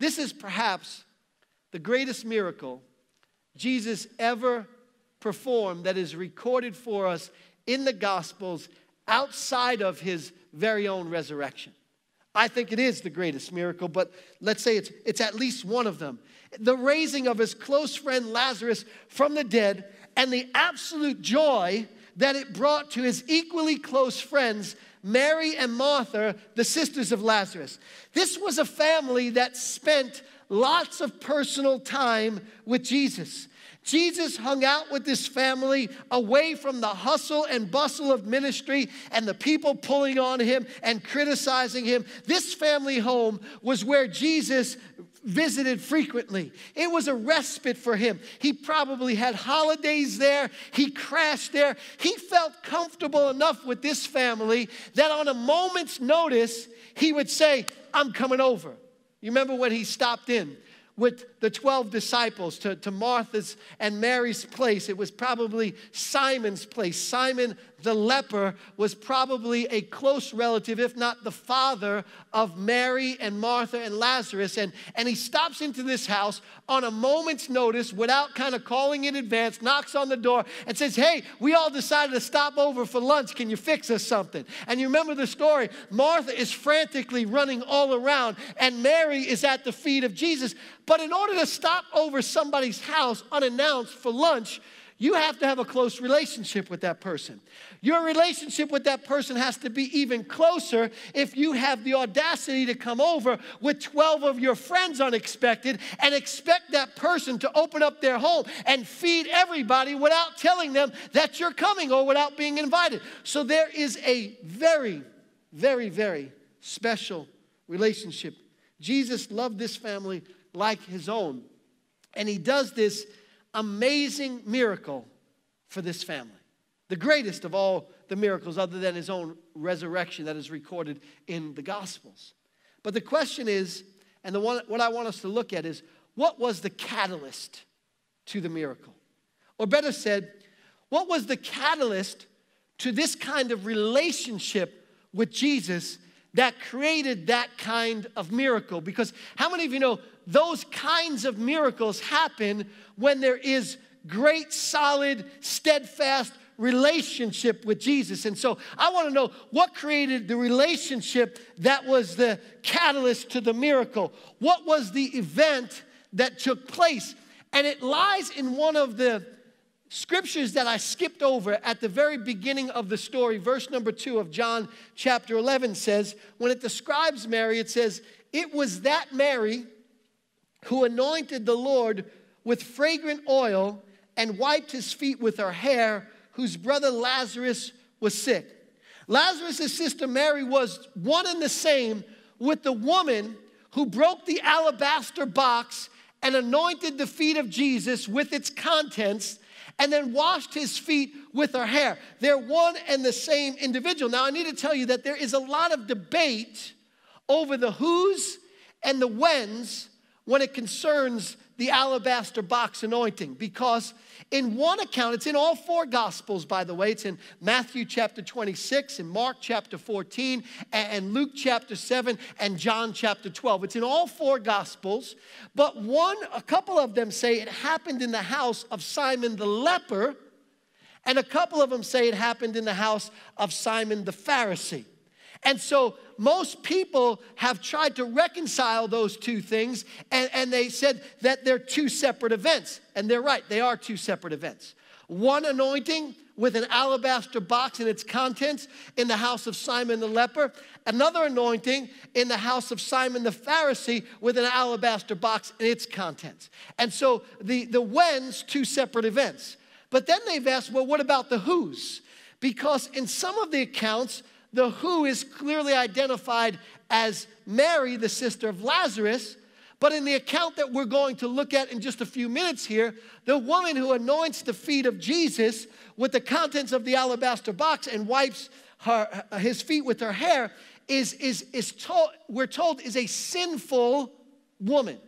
This is perhaps the greatest miracle Jesus ever performed that is recorded for us in the Gospels outside of his very own resurrection. I think it is the greatest miracle, but let's say it's, it's at least one of them. The raising of his close friend Lazarus from the dead and the absolute joy that it brought to his equally close friends, Mary and Martha, the sisters of Lazarus. This was a family that spent lots of personal time with Jesus. Jesus hung out with this family away from the hustle and bustle of ministry and the people pulling on him and criticizing him. This family home was where Jesus visited frequently. It was a respite for him. He probably had holidays there, he crashed there. He felt comfortable enough with this family that on a moment's notice, he would say, I'm coming over. You remember when he stopped in? With the 12 disciples to, to Martha's and Mary's place. It was probably Simon's place. Simon the leper was probably a close relative, if not the father of Mary and Martha and Lazarus. And, and he stops into this house on a moment's notice without kind of calling in advance, knocks on the door, and says, Hey, we all decided to stop over for lunch. Can you fix us something? And you remember the story. Martha is frantically running all around, and Mary is at the feet of Jesus. But in order to stop over somebody's house unannounced for lunch, you have to have a close relationship with that person. Your relationship with that person has to be even closer if you have the audacity to come over with 12 of your friends unexpected and expect that person to open up their home and feed everybody without telling them that you're coming or without being invited. So there is a very, very, very special relationship. Jesus loved this family like his own. And he does this amazing miracle for this family. The greatest of all the miracles, other than his own resurrection that is recorded in the Gospels. But the question is, and the one, what I want us to look at is, what was the catalyst to the miracle? Or better said, what was the catalyst to this kind of relationship with Jesus that created that kind of miracle? Because how many of you know those kinds of miracles happen when there is great, solid, steadfast relationship with Jesus. And so I want to know what created the relationship that was the catalyst to the miracle. What was the event that took place? And it lies in one of the scriptures that I skipped over at the very beginning of the story. Verse number two of John chapter 11 says, when it describes Mary, it says, It was that Mary who anointed the Lord with fragrant oil and wiped his feet with her hair, whose brother Lazarus was sick. Lazarus' sister Mary was one and the same with the woman who broke the alabaster box and anointed the feet of Jesus with its contents and then washed his feet with her hair. They're one and the same individual. Now, I need to tell you that there is a lot of debate over the who's and the when's when it concerns the alabaster box anointing because in one account it's in all four gospels by the way. It's in matthew chapter 26 and mark chapter 14 and luke chapter 7 and john chapter 12 it's in all four gospels but one a couple of them say it happened in the house of simon the leper and a couple of them say it happened in the house of simon the pharisee and so most people have tried to reconcile those two things, and, and they said that they're two separate events. And they're right, they are two separate events. One anointing with an alabaster box and its contents in the house of Simon the leper, another anointing in the house of Simon the Pharisee with an alabaster box and its contents. And so the, the when's two separate events. But then they've asked, well, what about the who's? Because in some of the accounts, the who is clearly identified as Mary, the sister of Lazarus. But in the account that we're going to look at in just a few minutes here, the woman who anoints the feet of Jesus with the contents of the alabaster box and wipes her, his feet with her hair is, is, is told, we're told is a sinful woman.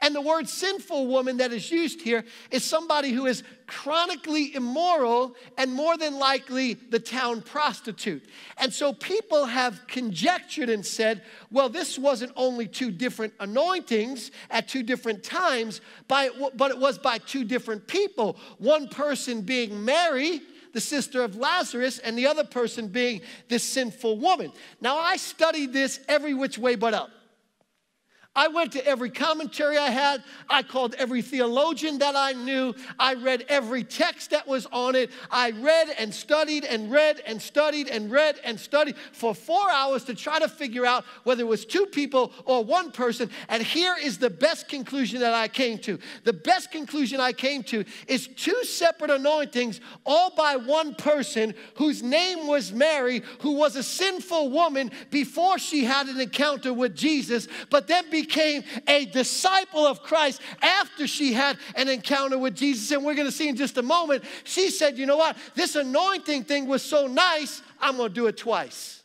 And the word sinful woman that is used here is somebody who is chronically immoral and more than likely the town prostitute. And so people have conjectured and said, well, this wasn't only two different anointings at two different times, but it was by two different people. One person being Mary the sister of Lazarus, and the other person being this sinful woman. Now, I studied this every which way but up. I went to every commentary I had. I called every theologian that I knew. I read every text that was on it. I read and studied and read and studied and read and studied for four hours to try to figure out whether it was two people or one person. And here is the best conclusion that I came to. The best conclusion I came to is two separate anointings, all by one person whose name was Mary, who was a sinful woman before she had an encounter with Jesus, but then became became a disciple of Christ after she had an encounter with Jesus. And we're going to see in just a moment, she said, You know what? This anointing thing was so nice, I'm going to do it twice.